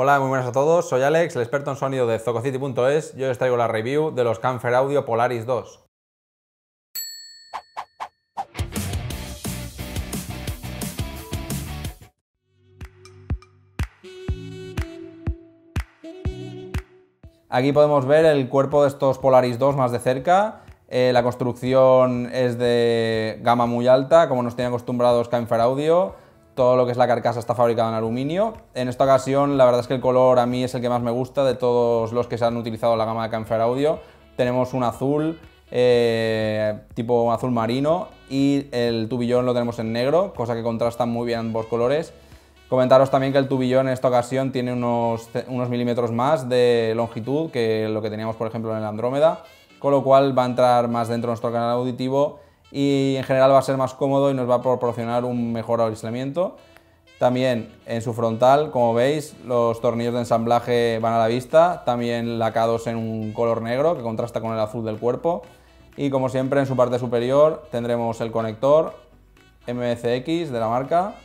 Hola, muy buenas a todos. Soy Alex, el experto en sonido de Zococity.es. Yo les traigo la review de los Camfer Audio Polaris 2. Aquí podemos ver el cuerpo de estos Polaris 2 más de cerca. Eh, la construcción es de gama muy alta, como nos tienen acostumbrados Camfer Audio. Todo lo que es la carcasa está fabricado en aluminio. En esta ocasión, la verdad es que el color a mí es el que más me gusta de todos los que se han utilizado en la gama de Camfer Audio. Tenemos un azul, eh, tipo azul marino, y el tubillón lo tenemos en negro, cosa que contrasta muy bien ambos colores. Comentaros también que el tubillón en esta ocasión tiene unos, unos milímetros más de longitud que lo que teníamos por ejemplo en el Andrómeda, con lo cual va a entrar más dentro de nuestro canal auditivo y en general va a ser más cómodo y nos va a proporcionar un mejor aislamiento. También en su frontal, como veis, los tornillos de ensamblaje van a la vista, también lacados en un color negro que contrasta con el azul del cuerpo. Y como siempre en su parte superior tendremos el conector MCX de la marca,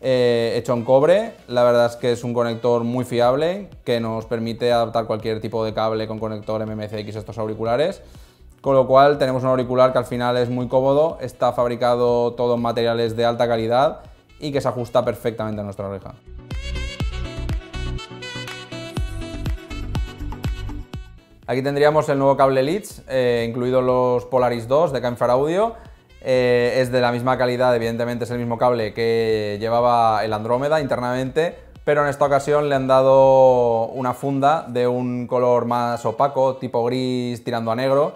eh, hecho en cobre. La verdad es que es un conector muy fiable que nos permite adaptar cualquier tipo de cable con conector MMCX a estos auriculares. Con lo cual tenemos un auricular que al final es muy cómodo, está fabricado todo en materiales de alta calidad y que se ajusta perfectamente a nuestra oreja. Aquí tendríamos el nuevo cable Leeds, eh, incluidos los Polaris 2 de Camfar Audio, eh, es de la misma calidad, evidentemente es el mismo cable que llevaba el Andrómeda internamente, pero en esta ocasión le han dado una funda de un color más opaco, tipo gris tirando a negro,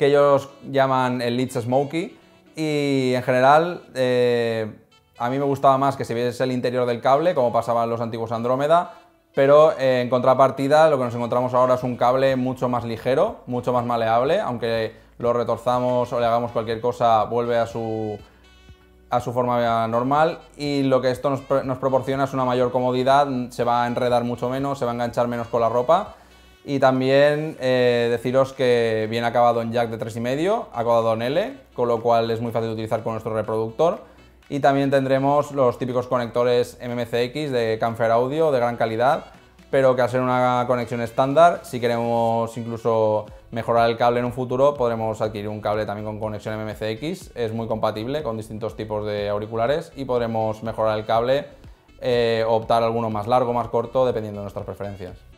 que ellos llaman el Leeds Smoky. Y en general eh, a mí me gustaba más que se viese el interior del cable, como pasaban los antiguos Andrómeda, pero eh, en contrapartida lo que nos encontramos ahora es un cable mucho más ligero, mucho más maleable, aunque lo retorzamos o le hagamos cualquier cosa, vuelve a su, a su forma normal. Y lo que esto nos, proporciona es una mayor comodidad, se va a enredar mucho menos, se va a enganchar menos con la ropa y también eh, deciros que viene acabado en jack de 3,5, acabado en L, con lo cual es muy fácil de utilizar con nuestro reproductor y también tendremos los típicos conectores MMCX de Camfer Audio de gran calidad pero que al ser una conexión estándar, si queremos incluso mejorar el cable en un futuro, podremos adquirir un cable también con conexión MMCX, es muy compatible con distintos tipos de auriculares y podremos mejorar el cable eh, optar alguno más largo, más corto, dependiendo de nuestras preferencias.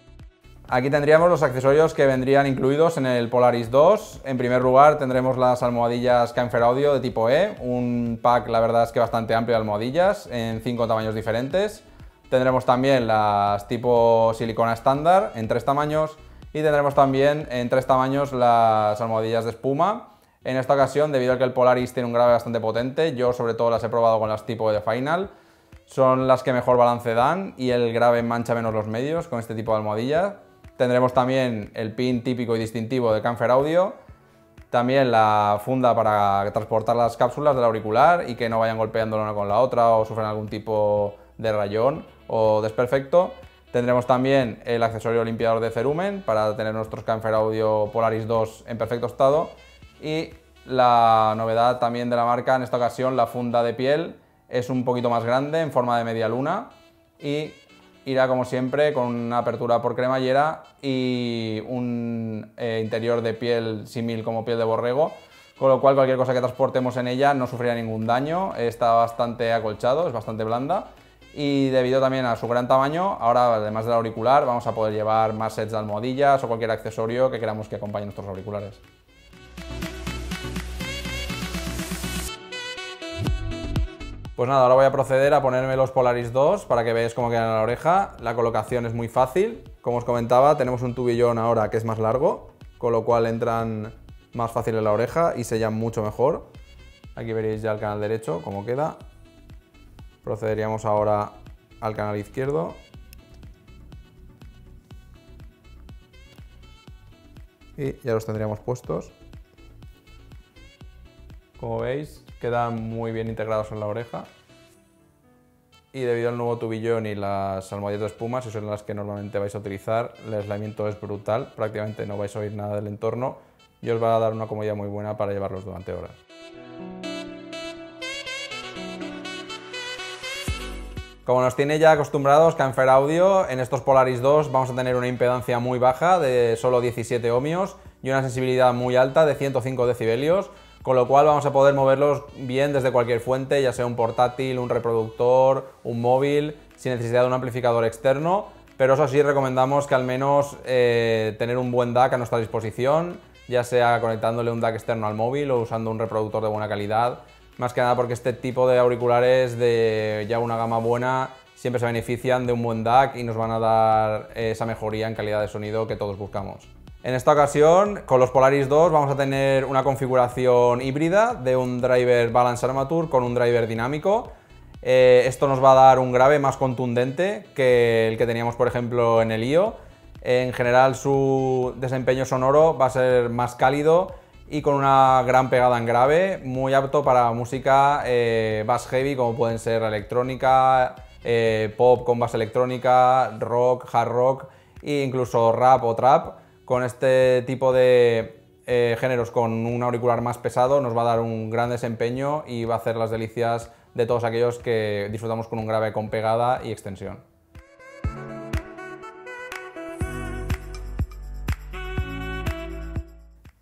Aquí tendríamos los accesorios que vendrían incluidos en el Polaris 2. En primer lugar tendremos las almohadillas Camfer Audio de tipo E, un pack la verdad es que bastante amplio de almohadillas en cinco tamaños diferentes. Tendremos también las tipo silicona estándar en tres tamaños y tendremos también en tres tamaños las almohadillas de espuma. En esta ocasión, debido a que el Polaris tiene un grave bastante potente, yo sobre todo las he probado con las tipo de Final. Son las que mejor balance dan y el grave mancha menos los medios con este tipo de almohadilla. Tendremos también el pin típico y distintivo de Camfer Audio. También la funda para transportar las cápsulas del auricular y que no vayan golpeando la una con la otra o sufran algún tipo de rayón o desperfecto. Tendremos también el accesorio limpiador de cerumen para tener nuestros Camfer Audio Polaris 2 en perfecto estado y la novedad también de la marca en esta ocasión, la funda de piel es un poquito más grande en forma de media luna y irá como siempre con una apertura por cremallera y un eh, interior de piel símil como piel de borrego, con lo cual cualquier cosa que transportemos en ella no sufrirá ningún daño, está bastante acolchado, es bastante blanda y debido también a su gran tamaño, ahora además del auricular vamos a poder llevar más sets de almohadillas o cualquier accesorio que queramos que acompañe nuestros auriculares. Pues nada, ahora voy a proceder a ponerme los Polaris 2 para que veáis cómo quedan en la oreja. La colocación es muy fácil. Como os comentaba, tenemos un tubillón ahora que es más largo, con lo cual entran más fácil en la oreja y sellan mucho mejor. Aquí veréis ya el canal derecho, cómo queda. Procederíamos ahora al canal izquierdo. Y ya los tendríamos puestos. Como veis, quedan muy bien integrados en la oreja. Y debido al nuevo tubillón y las almohadillas de espuma, si son las que normalmente vais a utilizar, el aislamiento es brutal. Prácticamente no vais a oír nada del entorno y os va a dar una comodidad muy buena para llevarlos durante horas. Como nos tiene ya acostumbrados Canfer Audio, en estos Polaris 2 vamos a tener una impedancia muy baja de solo 17 ohmios y una sensibilidad muy alta de 105 decibelios, con lo cual vamos a poder moverlos bien desde cualquier fuente, ya sea un portátil, un reproductor, un móvil, sin necesidad de un amplificador externo, pero eso sí recomendamos que al menos eh, tener un buen DAC a nuestra disposición, ya sea conectándole un DAC externo al móvil o usando un reproductor de buena calidad, más que nada porque este tipo de auriculares de ya una gama buena siempre se benefician de un buen DAC y nos van a dar esa mejoría en calidad de sonido que todos buscamos. En esta ocasión, con los Polaris 2 vamos a tener una configuración híbrida de un driver Balance Armature con un driver dinámico. Eh, esto nos va a dar un grave más contundente que el que teníamos, por ejemplo, en el IO. En general, su desempeño sonoro va a ser más cálido y con una gran pegada en grave, muy apto para música eh, bass heavy, como pueden ser electrónica, eh, pop con bass electrónica, rock, hard rock e incluso rap o trap con este tipo de eh, géneros con un auricular más pesado nos va a dar un gran desempeño y va a hacer las delicias de todos aquellos que disfrutamos con un grave con pegada y extensión.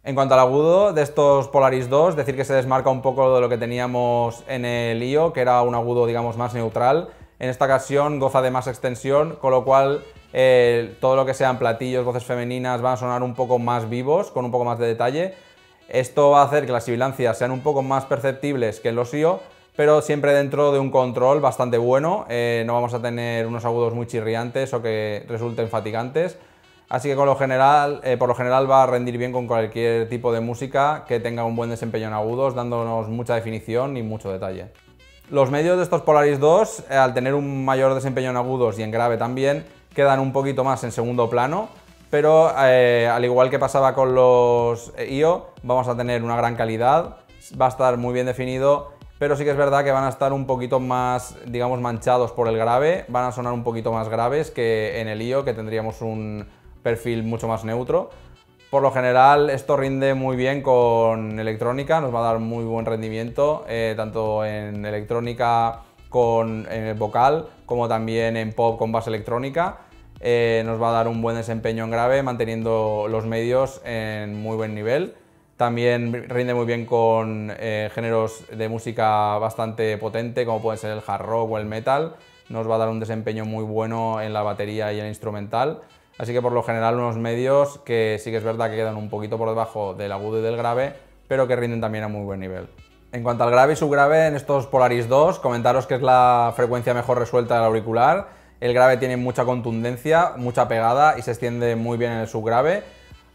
En cuanto al agudo de estos Polaris 2, decir que se desmarca un poco de lo que teníamos en el IO, que era un agudo digamos más neutral. En esta ocasión goza de más extensión, con lo cual eh, todo lo que sean platillos, voces femeninas van a sonar un poco más vivos, con un poco más de detalle. Esto va a hacer que las sibilancias sean un poco más perceptibles que en los pero siempre dentro de un control bastante bueno. Eh, no vamos a tener unos agudos muy chirriantes o que resulten fatigantes. Así que con lo general, eh, por lo general va a rendir bien con cualquier tipo de música que tenga un buen desempeño en agudos, dándonos mucha definición y mucho detalle. Los medios de estos Polaris 2, al tener un mayor desempeño en agudos y en grave también, quedan un poquito más en segundo plano, pero eh, al igual que pasaba con los IO, vamos a tener una gran calidad, va a estar muy bien definido, pero sí que es verdad que van a estar un poquito más, digamos, manchados por el grave, van a sonar un poquito más graves que en el IO, que tendríamos un perfil mucho más neutro. Por lo general esto rinde muy bien con electrónica, nos va a dar muy buen rendimiento, eh, tanto en electrónica con el vocal, como también en pop con base electrónica. Eh, nos va a dar un buen desempeño en grave, manteniendo los medios en muy buen nivel. También rinde muy bien con eh, géneros de música bastante potente, como puede ser el hard rock o el metal. Nos va a dar un desempeño muy bueno en la batería y en el instrumental. Así que por lo general unos medios que sí que es verdad que quedan un poquito por debajo del agudo y del grave, pero que rinden también a muy buen nivel. En cuanto al grave y subgrave, en estos Polaris 2, comentaros que es la frecuencia mejor resuelta del auricular. El grave tiene mucha contundencia, mucha pegada y se extiende muy bien en el subgrave.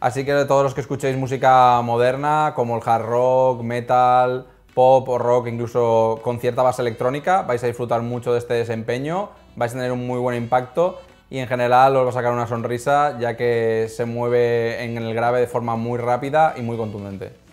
Así que todos los que escuchéis música moderna, como el hard rock, metal, pop o rock, incluso con cierta base electrónica, vais a disfrutar mucho de este desempeño, vais a tener un muy buen impacto y en general os va a sacar una sonrisa ya que se mueve en el grave de forma muy rápida y muy contundente.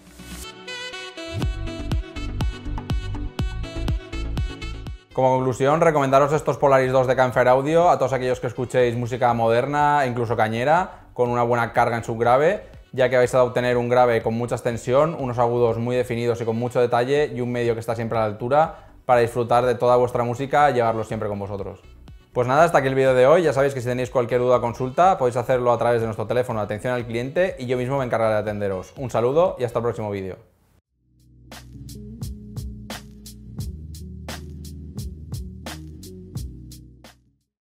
Como conclusión, recomendaros estos Polaris 2 de Canfer Audio a todos aquellos que escuchéis música moderna, incluso cañera, con una buena carga en su grave, ya que vais a obtener un grave con mucha extensión, unos agudos muy definidos y con mucho detalle y un medio que está siempre a la altura para disfrutar de toda vuestra música y llevarlo siempre con vosotros. Pues nada, hasta aquí el vídeo de hoy. Ya sabéis que si tenéis cualquier duda o consulta podéis hacerlo a través de nuestro teléfono de atención al cliente y yo mismo me encargaré de atenderos. Un saludo y hasta el próximo vídeo.